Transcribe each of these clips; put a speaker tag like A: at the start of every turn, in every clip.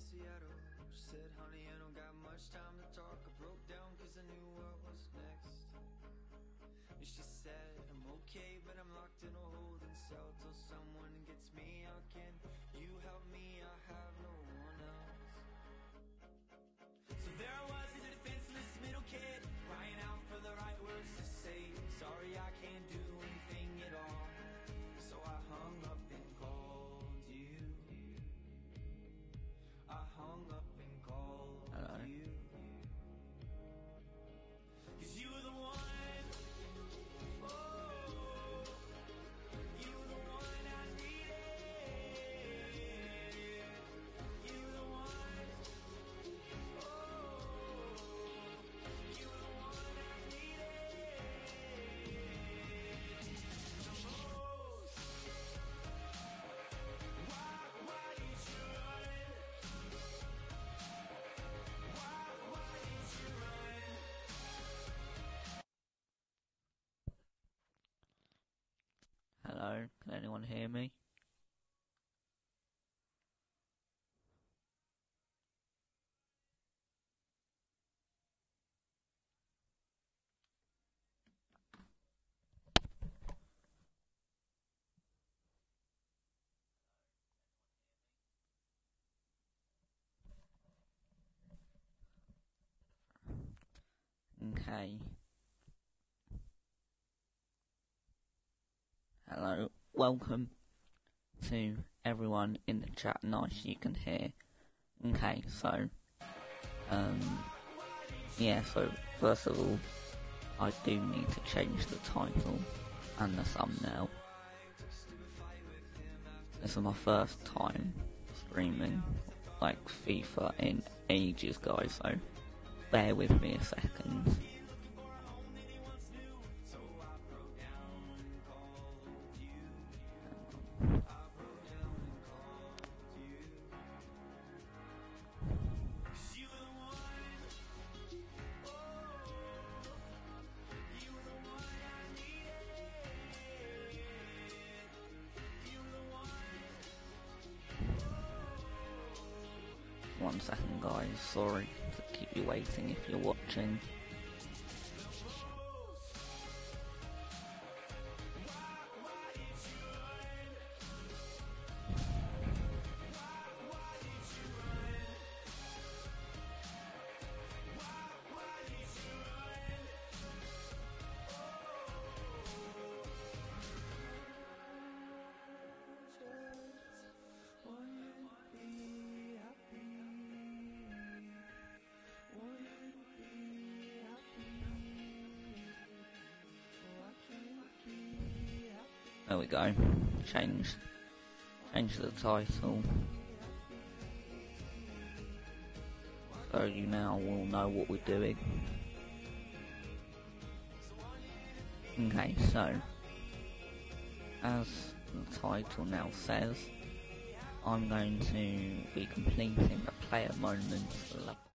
A: Seattle. She said, honey, I don't got much time to talk. I broke down cause I knew what was next. And she said, I'm okay, but I'm locked in a holding cell till someone can
B: anyone hear me? Okay. Hello, welcome to everyone in the chat. Nice, you can hear. Okay, so, um, yeah, so first of all, I do need to change the title and the thumbnail. This is my first time streaming, like, FIFA in ages, guys, so bear with me a second. One second, guys. Sorry to keep you waiting if you're watching. We go. Change. Change the title. So you now will know what we're doing. Okay, so as the title now says, I'm going to be completing the player moments level.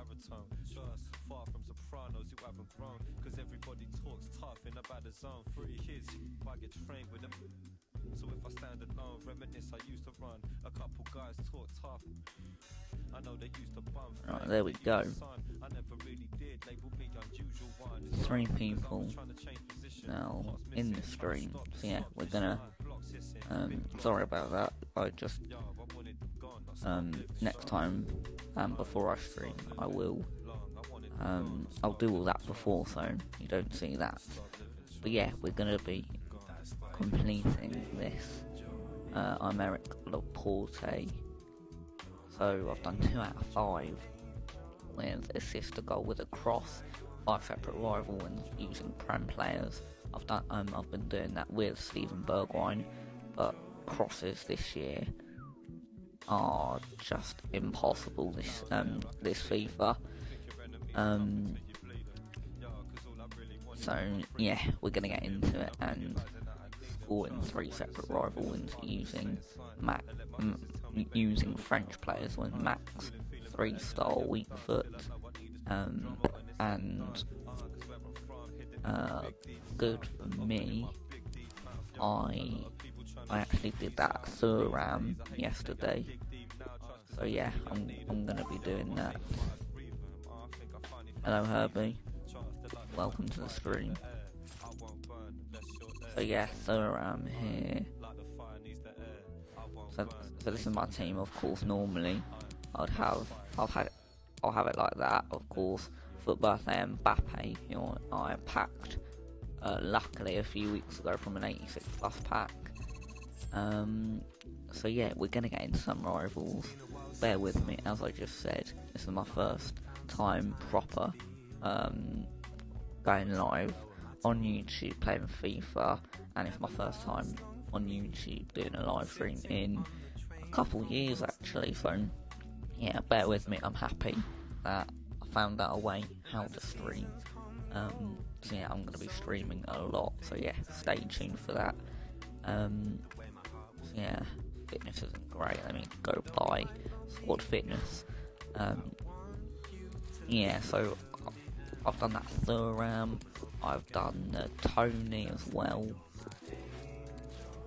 C: Haven't grown. Cause everybody talks tough in a bad zone. Three kids, I get trained with them. So if I stand alone, reminisce, I used to run. A couple guys talk tough. I know they used to bum.
B: Right, there we go.
C: I never really did. Label me unusual one.
B: Three people now in the stream. So yeah, we're gonna. Um, sorry about that. I just um, next time um, before I stream, I will. Um, I'll do all that before, so you don't see that. But yeah, we're gonna be completing this. Uh, Aymeric Laporte. So I've done two out of five with assist a goal with a cross, five separate rival wins using prem players. I've done um, I've been doing that with Steven Bergwijn, but crosses this year are just impossible this um this FIFA. Um so yeah, we're gonna get into it and scoring three separate rival wins using Mac using French players when Max three star weak foot um and uh, good for me. I I actually did that Thuram yesterday. So yeah, I'm I'm gonna be doing that. Hello Herbie. Welcome to the stream. So yeah, Thuram here. So, so this is my team of course normally I'd have I'll have I'll have it like that of course. FUT birthday Mbappe, you know, I packed uh, luckily a few weeks ago from an 86 plus pack. Um, so yeah, we're gonna get into some rivals. Bear with me, as I just said, this is my first time proper um, going live on YouTube playing FIFA, and it's my first time on YouTube doing a live stream in a couple years actually. So yeah, bear with me. I'm happy that I found out a way how to stream. Um, so yeah, I'm to be streaming a lot. So yeah, stay tuned for that. Um, yeah, fitness isn't great. Let me go buy Squad Fitness. Um, yeah, so I've done that Thuram. I've done the Tony as well.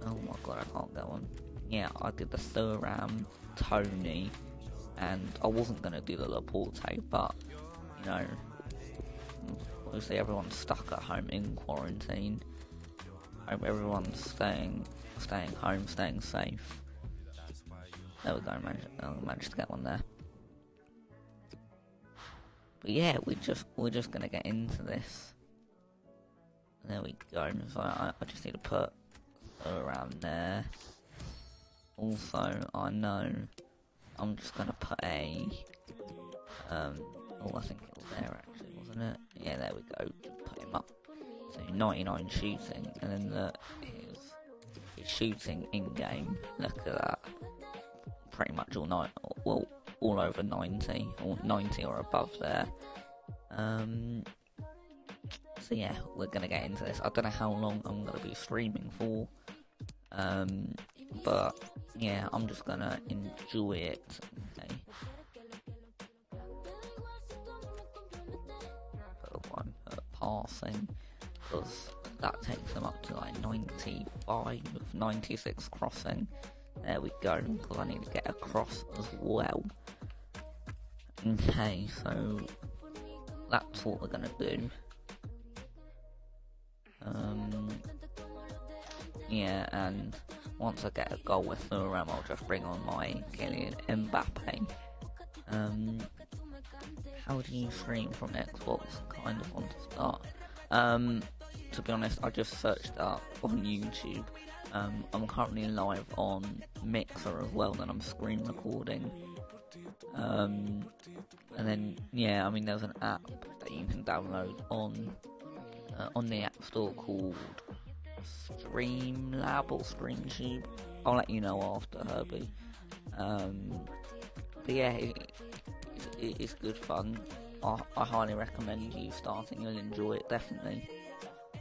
B: Oh my god, I can't go on. Yeah, I did the Thuram, Tony, and I wasn't to do the Laporte, but, you know, obviously everyone's stuck at home in quarantine. Hope everyone's staying staying home, staying safe. There we go, managed, I managed to get one there. But yeah, we just we're just gonna get into this. There we go. So I, I just need to put around there. Also, I know I'm just gonna put a um. Oh, I think it was there actually, wasn't it? Yeah, there we go. Put him up. So 99 shooting, and then the his, his shooting in game. Look at that. Pretty much all night. Well, all over 90 or 90 or above there. Um. So yeah, we're gonna get into this. I don't know how long I'm gonna be streaming for. Um, but yeah, I'm just gonna enjoy it. Okay. One uh, passing because that takes them up to like 95 with 96 crossing. There we go. Because I need to get across as well. Okay, so that's what we're gonna do. Um, yeah, and once I get a goal with Thuram, I'll just bring on my Kylian Mbappe. Um, how do you stream from Xbox? Kind of want to start. Um, to be honest, I just searched up on YouTube. Um, I'm currently live on Mixer as well, and I'm screen recording. Um, and then yeah, I mean, there's an app that you can download on uh, on the App Store called Streamlab or StreamTube. I'll let you know after Herbie. Um, but yeah, it, it, it's good fun. I, I, highly recommend you starting. You'll enjoy it definitely.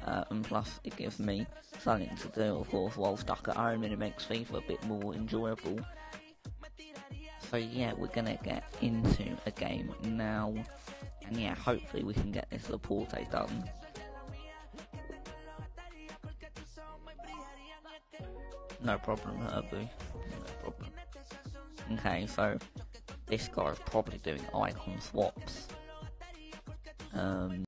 B: Uh, and plus, it gives me something to do, of course, while stuck at home, and it makes FIFA a bit more enjoyable. so yeah, we're gonna get into a game now, and yeah, hopefully we can get this Laporte done. No problem, Herbie. No problem. Okay, so this guy's probably doing icon swaps. Um,